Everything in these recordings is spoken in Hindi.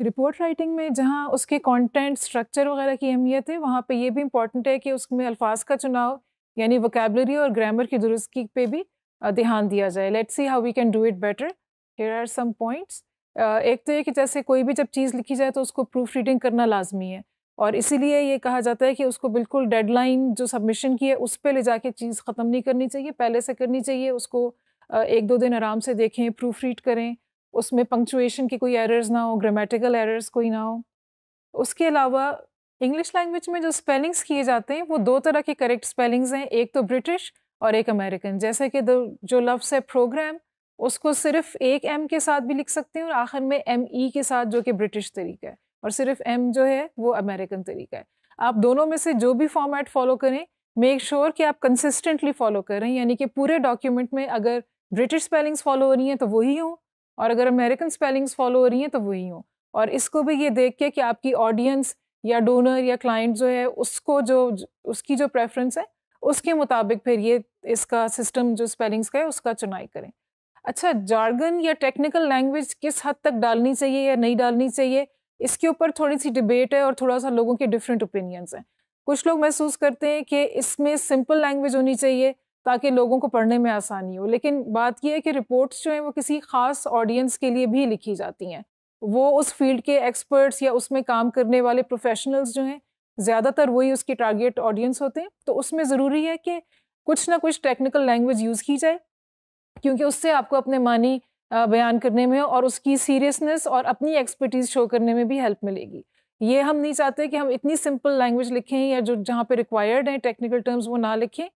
रिपोर्ट राइटिंग में जहाँ उसके कंटेंट स्ट्रक्चर वगैरह की अहमियत है, वहाँ पे ये भी इंपॉर्टेंट है कि उसमें अल्फाज का चुनाव, यानी वोकेबलरी और ग्रामर की दुरुस्ती पे भी ध्यान दिया जाए। Let's see how we can do it better here are some points एक तो ये कि जैसे कोई भी जब चीज़ लिखी जाए तो उसको प्रूफ रीडिंग करना लाजमी है। और इसीलिए ये कहा जाता है कि उसको बिल्कुल डेडलाइन जो सबमिशन की है, उस पर ले जाके चीज़ ख़त्म नहीं करनी चाहिए, पहले से करनी चाहिए, उसको एक दो दिन आराम से देखें प्रूफ रीड करें। उसमें पंक्चुएशन की कोई एरर्स ना हो ग्रामेटिकल एरर्स कोई ना हो। उसके अलावा इंग्लिश लैंग्वेज में जो स्पेलिंग्स किए जाते हैं, वो दो तरह के करेक्ट स्पेलिंग्स हैं, एक तो ब्रिटिश और एक अमेरिकन जैसे कि जो लफ्स है प्रोग्राम उसको सिर्फ़ एक एम के साथ भी लिख सकते हैं और आखिर में एम ई के साथ जो कि ब्रिटिश तरीका है। और सिर्फ़ एम जो है, वो अमेरिकन तरीका है। आप दोनों में से जो भी फॉर्मेट फॉलो करें मेक श्योर sure कि आप कंसिस्टेंटली फॉलो करें। यानी कि पूरे डॉक्यूमेंट में अगर ब्रिटिश स्पेलिंग्स फॉलो हो रही हैं तो वही हों। और अगर अमेरिकन स्पेलिंग्स फॉलो हो रही हैं तो वही हों। और इसको भी ये देख के कि आपकी ऑडियंस या डोनर या क्लाइंट जो है, उसको जो, उसकी जो प्रेफरेंस है, उसके मुताबिक फिर ये इसका सिस्टम जो स्पेलिंग्स का है, उसका चुनाई करें। अच्छा जार्गन या टेक्निकल लैंग्वेज किस हद तक डालनी चाहिए या नहीं डालनी चाहिए, इसके ऊपर थोड़ी सी डिबेट है और थोड़ा सा लोगों के डिफरेंट ओपिनियंस हैं। कुछ लोग महसूस करते हैं कि इसमें सिंपल लैंग्वेज होनी चाहिए ताकि लोगों को पढ़ने में आसानी हो। लेकिन बात यह है कि रिपोर्ट्स जो हैं, वो किसी ख़ास ऑडियंस के लिए भी लिखी जाती हैं। वो उस फ़ील्ड के एक्सपर्ट्स या उसमें काम करने वाले प्रोफेशनल्स जो हैं, ज़्यादातर वही उसकी टारगेट ऑडियंस होते हैं। तो उसमें ज़रूरी है कि कुछ ना कुछ टेक्निकल लैंग्वेज यूज़ की जाए, क्योंकि उससे आपको अपने मानी बयान करने में और उसकी सीरियसनेस और अपनी एक्सपर्टीज़ शो करने में भी हेल्प मिलेगी। ये हम नहीं चाहते कि हम इतनी सिंपल लैंग्वेज लिखें या जो जहाँ पे रिक्वायर्ड हैं टेक्निकल टर्म्स वो ना लिखें।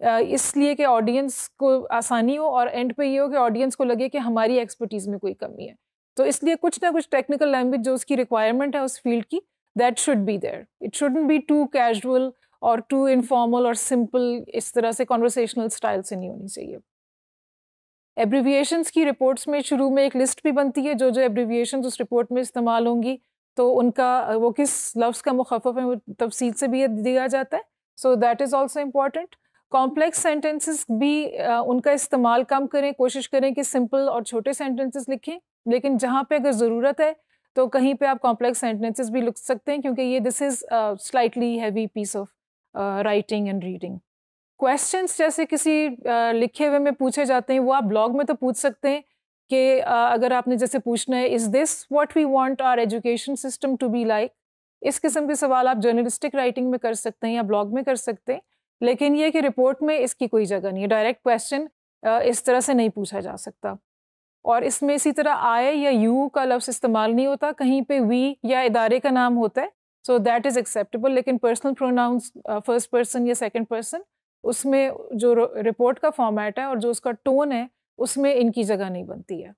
इसलिए कि ऑडियंस को आसानी हो और एंड पे ये हो कि ऑडियंस को लगे कि हमारी एक्सपर्टीज़ में कोई कमी है। तो इसलिए कुछ ना कुछ टेक्निकल लैंग्वेज जो उसकी रिक्वायरमेंट है उस फ़ील्ड की that should be there it shouldn't be too casual और टू इनफॉर्मल और सिंपल इस तरह से कॉन्वर्सेशनल स्टाइल से नहीं होनी चाहिए। एब्रीविएशंस की रिपोर्ट्स में शुरू में एक लिस्ट भी बनती है, जो जो एब्रीविएशन उस रिपोर्ट में इस्तेमाल होंगी तो उनका, वो किस लफ्ज़ का मुखफ़ है वो तफसील से भी दिया जाता है। So that is also important complex sentences भी उनका इस्तेमाल कम करें कोशिश करें कि सिंपल और छोटे सेंटेंसेस लिखें। लेकिन जहाँ पे अगर ज़रूरत है तो कहीं पे आप कॉम्प्लेक्स सेंटेंसेस भी लिख सकते हैं क्योंकि ये this is slightly heavy piece of writing and reading questions जैसे किसी uh, लिखे हुए में पूछे जाते हैं वो आप ब्लॉग में तो पूछ सकते हैं कि uh, अगर आपने जैसे पूछना है is this what we want our education system to be like इस किस्म के सवाल आप जर्नलिस्टिक राइटिंग में कर सकते हैं या ब्लॉग में कर सकते हैं। लेकिन ये कि रिपोर्ट में इसकी कोई जगह नहीं है। डायरेक्ट क्वेश्चन इस तरह से नहीं पूछा जा सकता। और इसमें इसी तरह आए या यू का लफ्ज़ इस्तेमाल नहीं होता, कहीं पे वी या इदारे का नाम होता है सो दैट इज़ एक्सेप्टेबल लेकिन पर्सनल प्रोनाउंस फ़र्स्ट पर्सन या सेकंड पर्सन उसमें जो रिपोर्ट का फॉर्मेट है और जो उसका टोन है, उसमें इनकी जगह नहीं बनती है।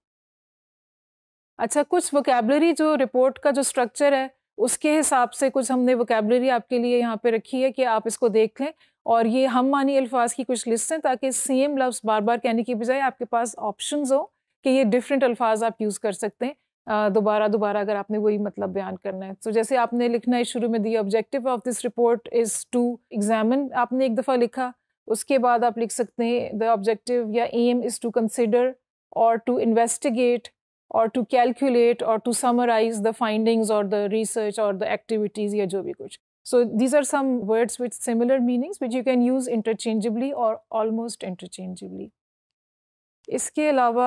अच्छा कुछ वोकेबलरी जो रिपोर्ट का जो स्ट्रक्चर है उसके हिसाब से कुछ हमने वोकेबलरी आपके लिए यहाँ पे रखी है कि आप इसको देख लें और ये हम मानी अल्फाज की कुछ लिस्ट हैं ताकि सेम लफ्ज़ बार बार कहने की बजाय आपके पास ऑप्शन हो कि ये डिफरेंट अल्फाज आप यूज़ कर सकते हैं। दोबारा दोबारा अगर आपने वही मतलब बयान करना है। तो जैसे आपने लिखना है, शुरू में the objective of this report is to examine आपने एक दफ़ा लिखा, उसके बाद आप लिख सकते हैं द ऑब्जेक्टिव या aim is to consider or to investigate or to calculate or to summarise the findings or the research or the activities या जो भी कुछ। So these are some words with similar meanings which you can use interchangeably or almost interchangeably इसके अलावा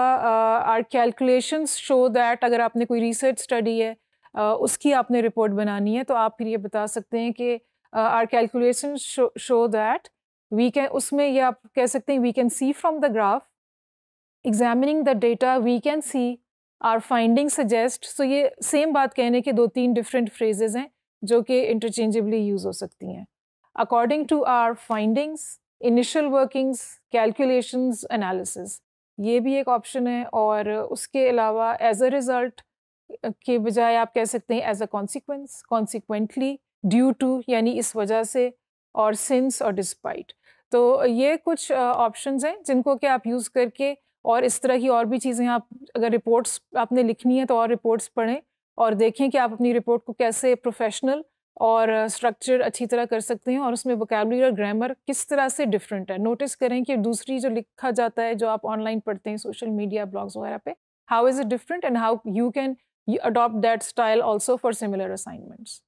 आर कैलकुलेशंस शो दैट अगर आपने कोई रिसर्च स्टडी है uh, उसकी आपने रिपोर्ट बनानी है तो आप फिर ये बता सकते हैं कि our calculation show that we can उसमें ये आप कह सकते हैं we can see from the graph examining the data we can see our finding suggest so ये सेम बात कहने के दो तीन डिफरेंट फ्रेजेज हैं जो कि इंटरचेंजेबली यूज़ हो सकती हैं। According to our findings initial workings calculations analysis ये भी एक ऑप्शन है और उसके अलावा एज अ रिज़ल्ट के बजाय आप कह सकते हैं as a consequence consequently due to यानी इस वजह से, और सिंस और डिस्पाइट तो ये कुछ ऑप्शंस हैं जिनको कि आप यूज़ करके और इस तरह की और भी चीज़ें आप अगर रिपोर्ट्स आपने लिखनी है तो और रिपोर्ट्स पढ़ें और देखें कि आप अपनी रिपोर्ट को कैसे प्रोफेशनल और स्ट्रक्चर अच्छी तरह कर सकते हैं और उसमें वोकेबलरी और ग्रामर किस तरह से डिफरेंट है नोटिस करें कि दूसरी जो लिखा जाता है, जो आप ऑनलाइन पढ़ते हैं सोशल मीडिया ब्लॉग्स वगैरह पे how is it different and how you can adopt that style also for similar assignments.